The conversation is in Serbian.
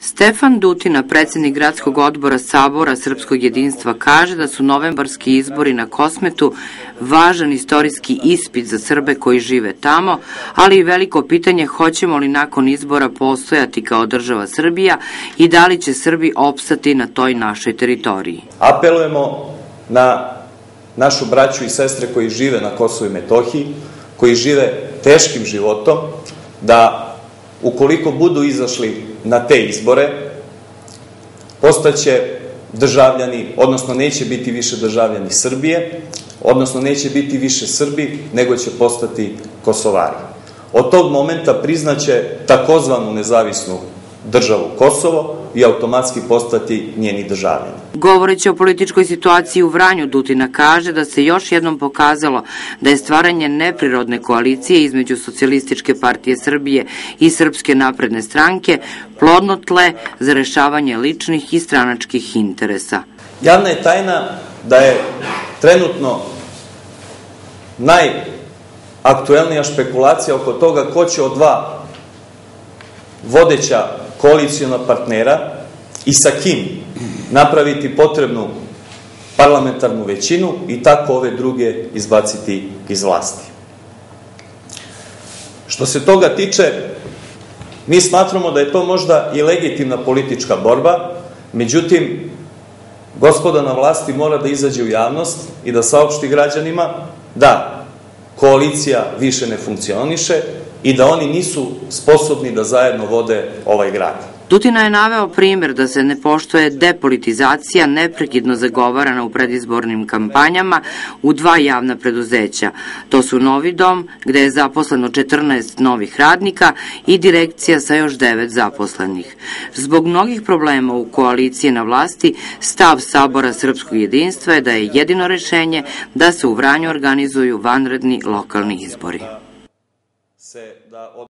Stefan Dutina, predsednik gradskog odbora Sabora Srpskog jedinstva, kaže da su novembarski izbori na Kosmetu važan istorijski ispit za Srbe koji žive tamo, ali i veliko pitanje hoćemo li nakon izbora postojati kao država Srbija i da li će Srbi opstati na toj našoj teritoriji. Apelujemo na našu braću i sestre koji žive na Kosovo i Metohiji, koji žive teškim životom, da ukoliko budu izašli na te izbore, postaće državljani, odnosno neće biti više državljani Srbije, odnosno neće biti više Srbi, nego će postati Kosovari. Od tog momenta priznaće takozvanu nezavisnu državu Kosovo i automatski postati njeni državljani. Govoreći o političkoj situaciji u Vranju, Dutina kaže da se još jednom pokazalo da je stvaranje neprirodne koalicije između Socijalističke partije Srbije i Srpske napredne stranke plodno tle za rešavanje ličnih i stranačkih interesa. Javna je tajna da je trenutno najaktuelnija špekulacija oko toga ko će od dva vodeća koalicijona partnera i sa kim napraviti potrebnu parlamentarnu većinu i tako ove druge izbaciti iz vlasti. Što se toga tiče, mi smatramo da je to možda i legitimna politička borba, međutim, gospoda na vlasti mora da izađe u javnost i da saopšti građanima da koalicija više ne funkcioniše i da oni nisu sposobni da zajedno vode ovaj grad. Tutina je naveo primjer da se ne poštoje depolitizacija neprekidno zagovarana u predizbornim kampanjama u dva javna preduzeća. To su Novi dom, gde je zaposleno 14 novih radnika i direkcija sa još 9 zaposlenih. Zbog mnogih problema u koaliciji na vlasti, stav Sabora Srpskog jedinstva je da je jedino rešenje da se u Vranju organizuju vanredni lokalni izbori. se da